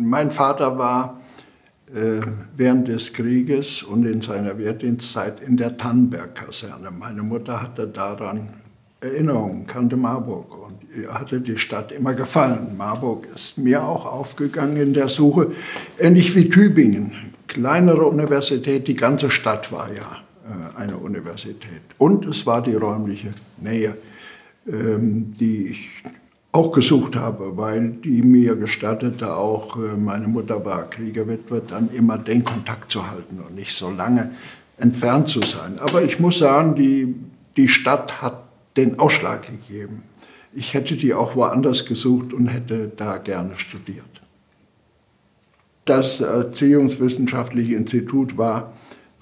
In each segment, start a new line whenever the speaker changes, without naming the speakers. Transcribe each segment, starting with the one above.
Mein Vater war äh, während des Krieges und in seiner Wehrdienstzeit in der Tannenberg-Kaserne. Meine Mutter hatte daran Erinnerungen, kannte Marburg und hatte die Stadt immer gefallen. Marburg ist mir auch aufgegangen in der Suche, ähnlich wie Tübingen. Kleinere Universität, die ganze Stadt war ja äh, eine Universität. Und es war die räumliche Nähe, ähm, die ich auch gesucht habe, weil die mir gestattete, auch äh, meine Mutter war Kriegerwitwe, dann immer den Kontakt zu halten und nicht so lange entfernt zu sein. Aber ich muss sagen, die, die Stadt hat den Ausschlag gegeben. Ich hätte die auch woanders gesucht und hätte da gerne studiert. Das Erziehungswissenschaftliche Institut war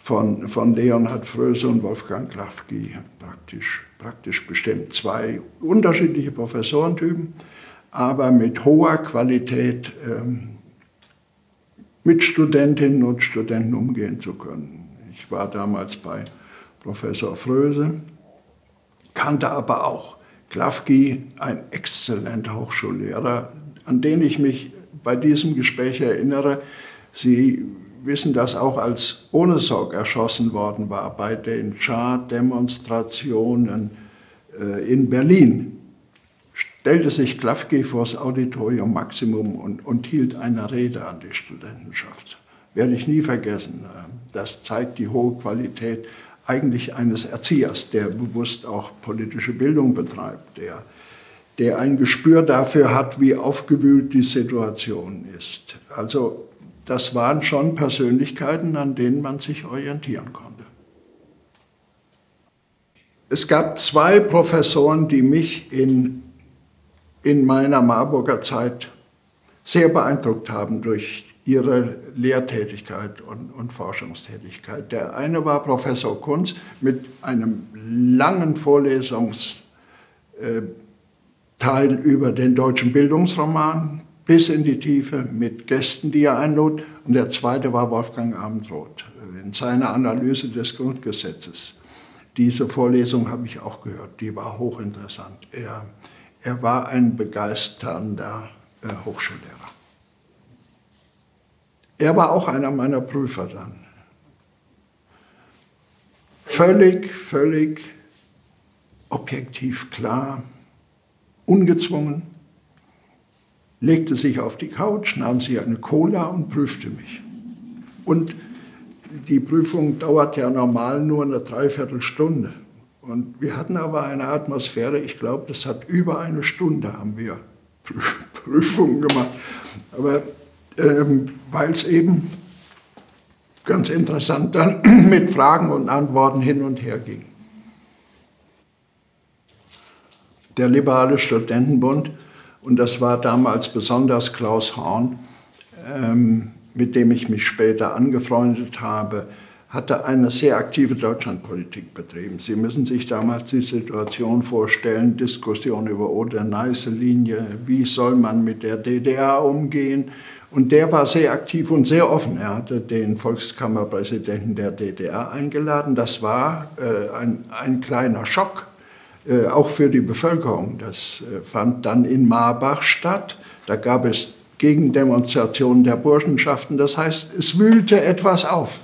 von, von Leonhard Fröse und Wolfgang Klafki praktisch praktisch bestimmt zwei unterschiedliche Professorentypen, aber mit hoher Qualität ähm, mit Studentinnen und Studenten umgehen zu können. Ich war damals bei Professor Fröse, kannte aber auch Klafki, ein exzellenter Hochschullehrer, an den ich mich bei diesem Gespräch erinnere. Sie wissen, dass auch als Ohnesorg erschossen worden war bei den Schah-Demonstrationen äh, in Berlin. Stellte sich Klafki vor das Auditorium Maximum und, und hielt eine Rede an die Studentenschaft. Werde ich nie vergessen. Das zeigt die hohe Qualität eigentlich eines Erziehers, der bewusst auch politische Bildung betreibt, der, der ein Gespür dafür hat, wie aufgewühlt die Situation ist. Also das waren schon Persönlichkeiten, an denen man sich orientieren konnte. Es gab zwei Professoren, die mich in, in meiner Marburger Zeit sehr beeindruckt haben durch ihre Lehrtätigkeit und, und, Forschungstätigkeit. Der eine war Professor Kunz mit einem langen Vorlesungsteil über den deutschen Bildungsroman, bis in die Tiefe mit Gästen, die er einlud. Und der zweite war Wolfgang Abendroth in seiner Analyse des Grundgesetzes. Diese Vorlesung habe ich auch gehört, die war hochinteressant. Er, er war ein begeisternder äh, Hochschullehrer. Er war auch einer meiner Prüfer dann. Völlig, völlig objektiv klar, ungezwungen legte sich auf die Couch, nahm sich eine Cola und prüfte mich. Und die Prüfung dauert ja normal nur eine Dreiviertelstunde. Und wir hatten aber eine Atmosphäre, ich glaube, das hat über eine Stunde haben wir Prüfungen gemacht. Aber ähm, weil es eben ganz interessant dann mit Fragen und Antworten hin und her ging. Der Liberale Studentenbund und das war damals besonders Klaus Horn, ähm, mit dem ich mich später angefreundet habe, hatte eine sehr aktive Deutschlandpolitik betrieben. Sie müssen sich damals die Situation vorstellen, Diskussion über Oder-Neiße-Linie, wie soll man mit der DDR umgehen. Und der war sehr aktiv und sehr offen. Er hatte den Volkskammerpräsidenten der DDR eingeladen. Das war äh, ein, ein kleiner Schock äh, auch für die Bevölkerung. Das äh, fand dann in Marbach statt. Da gab es Gegendemonstrationen der Burschenschaften. Das heißt, es wühlte etwas auf.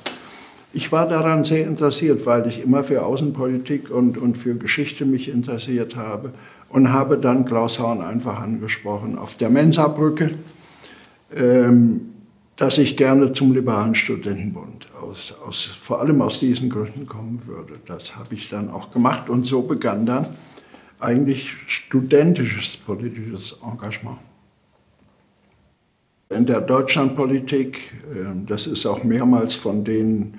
Ich war daran sehr interessiert, weil ich immer für Außenpolitik und, und für Geschichte mich interessiert habe und habe dann Klaus Horn einfach angesprochen auf der Mensabrücke. Ähm, dass ich gerne zum Liberalen Studentenbund, aus, aus, vor allem aus diesen Gründen kommen würde. Das habe ich dann auch gemacht und so begann dann eigentlich studentisches politisches Engagement. In der Deutschlandpolitik, ähm, das ist auch mehrmals von denen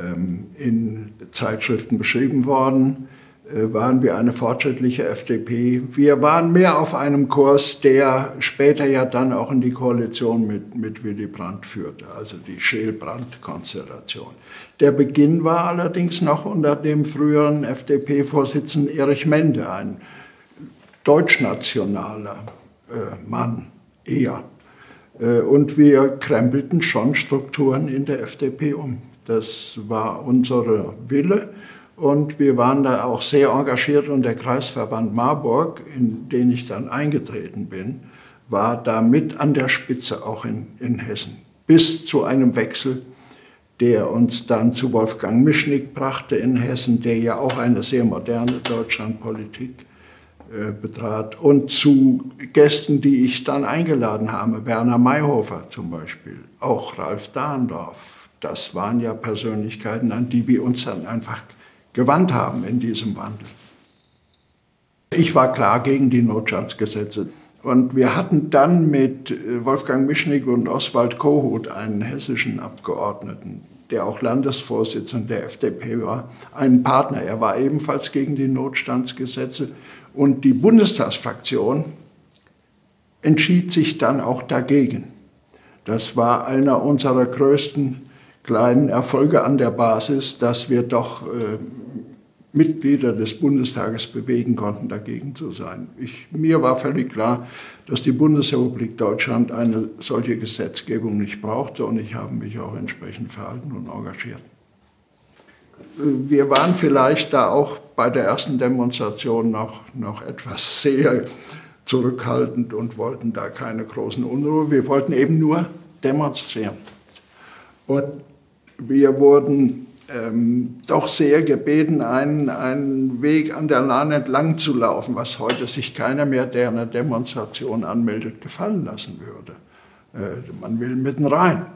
ähm, in Zeitschriften beschrieben worden, waren wir eine fortschrittliche FDP. Wir waren mehr auf einem Kurs, der später ja dann auch in die Koalition mit, mit Willy Brandt führte, also die Scheel-Brandt-Konstellation. Der Beginn war allerdings noch unter dem früheren FDP-Vorsitzenden Erich Mende, ein deutschnationaler äh, Mann, eher. Äh, und wir krempelten schon Strukturen in der FDP um. Das war unser Wille. Und wir waren da auch sehr engagiert und der Kreisverband Marburg, in den ich dann eingetreten bin, war da mit an der Spitze auch in, in Hessen. Bis zu einem Wechsel, der uns dann zu Wolfgang Mischnick brachte in Hessen, der ja auch eine sehr moderne Deutschlandpolitik äh, betrat. Und zu Gästen, die ich dann eingeladen habe, Werner Mayhofer zum Beispiel, auch Ralf Dahndorf. Das waren ja Persönlichkeiten, an die wir uns dann einfach gewandt haben in diesem Wandel. Ich war klar gegen die Notstandsgesetze. Und wir hatten dann mit äh, Wolfgang Mischnick und Oswald Kohut einen hessischen Abgeordneten, der auch Landesvorsitzender der FDP war, einen Partner. Er war ebenfalls gegen die Notstandsgesetze. Und die Bundestagsfraktion entschied sich dann auch dagegen. Das war einer unserer größten kleinen Erfolge an der Basis, dass wir doch äh, Mitglieder des Bundestages bewegen konnten, dagegen zu sein. Ich, mir war völlig klar, dass die Bundesrepublik Deutschland eine solche Gesetzgebung nicht brauchte und ich habe mich auch entsprechend verhalten und engagiert. Wir waren vielleicht da auch bei der ersten Demonstration noch, noch etwas sehr zurückhaltend und wollten da keine großen Unruhe. Wir wollten eben nur demonstrieren. Und wir wurden ähm, doch sehr gebeten, einen, einen Weg an der Lahn entlang zu laufen, was heute sich keiner mehr, der eine Demonstration anmeldet, gefallen lassen würde. Äh, man will mitten rein.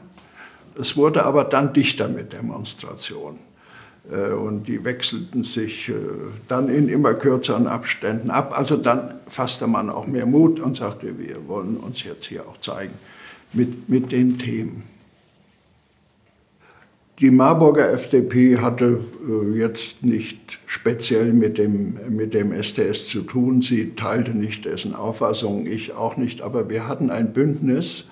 Es wurde aber dann dichter mit Demonstrationen. Äh, und die wechselten sich äh, dann in immer kürzeren Abständen ab. Also dann fasste man auch mehr Mut und sagte, wir wollen uns jetzt hier auch zeigen mit, mit den Themen. Die Marburger FDP hatte äh, jetzt nicht speziell mit dem, mit dem STS zu tun. Sie teilte nicht dessen Auffassung, ich auch nicht. Aber wir hatten ein Bündnis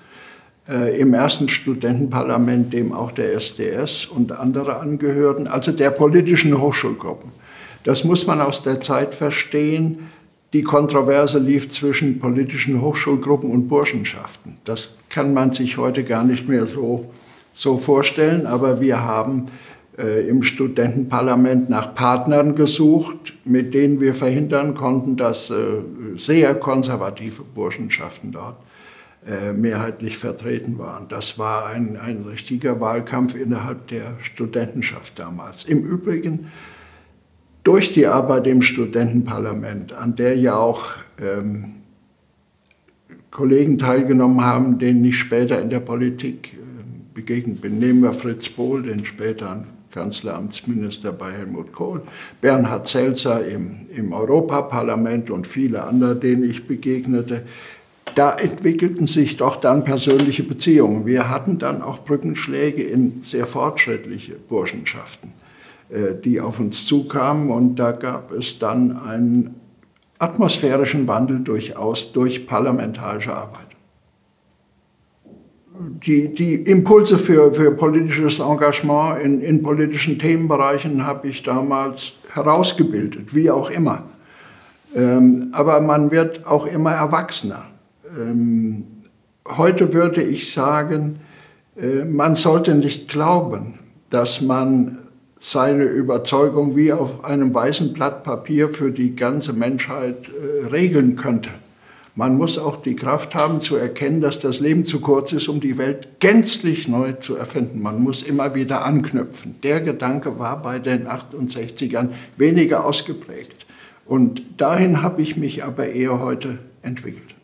äh, im ersten Studentenparlament, dem auch der SDS und andere angehörten, also der politischen Hochschulgruppen. Das muss man aus der Zeit verstehen. Die Kontroverse lief zwischen politischen Hochschulgruppen und Burschenschaften. Das kann man sich heute gar nicht mehr so so vorstellen, aber wir haben äh, im Studentenparlament nach Partnern gesucht, mit denen wir verhindern konnten, dass äh, sehr konservative Burschenschaften dort äh, mehrheitlich vertreten waren. Das war ein, ein richtiger Wahlkampf innerhalb der Studentenschaft damals. Im Übrigen durch die Arbeit im Studentenparlament, an der ja auch ähm, Kollegen teilgenommen haben, denen ich später in der Politik begegnet bin. Nehmen wir Fritz Bohl, den späteren Kanzleramtsminister bei Helmut Kohl, Bernhard Zelzer im, im Europaparlament und viele andere, denen ich begegnete. Da entwickelten sich doch dann persönliche Beziehungen. Wir hatten dann auch Brückenschläge in sehr fortschrittliche Burschenschaften, äh, die auf uns zukamen. Und da gab es dann einen atmosphärischen Wandel durchaus durch parlamentarische Arbeit die, die Impulse für, für politisches Engagement in, in politischen Themenbereichen habe ich damals herausgebildet, wie auch immer. Ähm, aber man wird auch immer erwachsener. Ähm, heute würde ich sagen, äh, man sollte nicht glauben, dass man seine Überzeugung wie auf einem weißen Blatt Papier für die ganze Menschheit äh, regeln könnte. Man muss auch die Kraft haben zu erkennen, dass das Leben zu kurz ist, um die Welt gänzlich neu zu erfinden. Man muss immer wieder anknüpfen. Der Gedanke war bei den 68ern weniger ausgeprägt. Und dahin habe ich mich aber eher heute entwickelt.